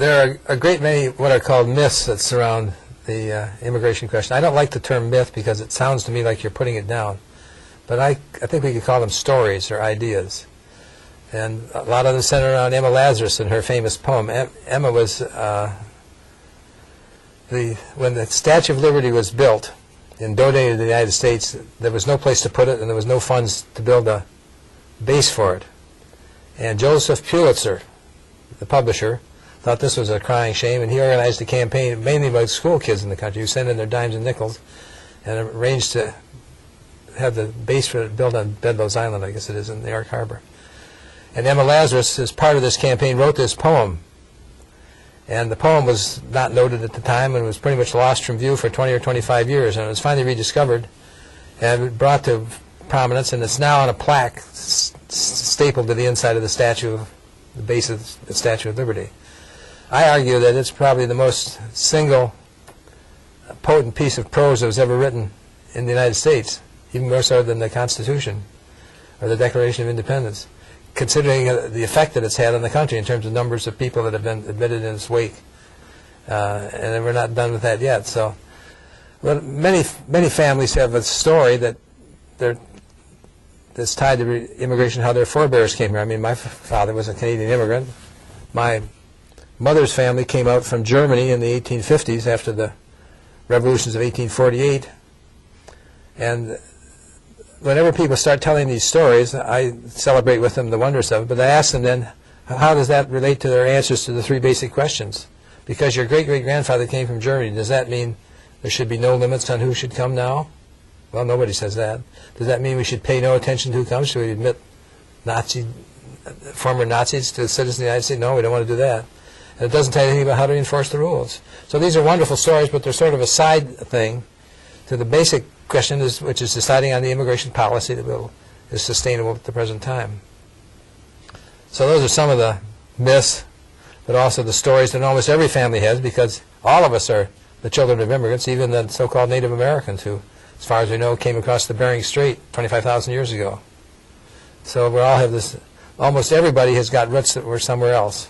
there are a great many what are called myths that surround the uh, immigration question. I don't like the term myth because it sounds to me like you're putting it down. But I, I think we could call them stories or ideas. And a lot of them center around Emma Lazarus and her famous poem. Em- Emma was, uh, the, when the Statue of Liberty was built and donated to the United States, there was no place to put it and there was no funds to build a base for it. And Joseph Pulitzer, the publisher, thought this was a crying shame, and he organized a campaign mainly by school kids in the country who sent in their dimes and nickels and arranged to have the base for it built on Bedloe's Island, I guess it is, in the York Harbor. And Emma Lazarus, as part of this campaign, wrote this poem. And the poem was not noted at the time and was pretty much lost from view for 20 or 25 years. And it was finally rediscovered and brought to prominence, and it's now on a plaque stapled to the inside of the statue, the base of the Statue of Liberty. I argue that it's probably the most single potent piece of prose that was ever written in the United States, even more so than the Constitution or the Declaration of Independence, considering uh, the effect that it's had on the country in terms of numbers of people that have been admitted in its wake. Uh, and we're not done with that yet. So, well, many many families have a story that they're that's tied to immigration, how their forebears came here. I mean, my father was a Canadian immigrant. My mother's family came out from Germany in the 1850s after the revolutions of 1848. And whenever people start telling these stories, I celebrate with them the wonders of it, but I ask them then, how does that relate to their answers to the three basic questions? Because your great-great-grandfather came from Germany, does that mean there should be no limits on who should come now? Well, nobody says that. Does that mean we should pay no attention to who comes? Should we admit Nazi, former Nazis to the citizens of the United States? No, we don't want to do that. It doesn't tell you anything about how to enforce the rules. So these are wonderful stories, but they're sort of a side thing to the basic question, is, which is deciding on the immigration policy that will, is sustainable at the present time. So those are some of the myths, but also the stories that almost every family has, because all of us are the children of immigrants, even the so-called Native Americans who, as far as we know, came across the Bering Strait 25,000 years ago. So we all have this, almost everybody has got roots that were somewhere else.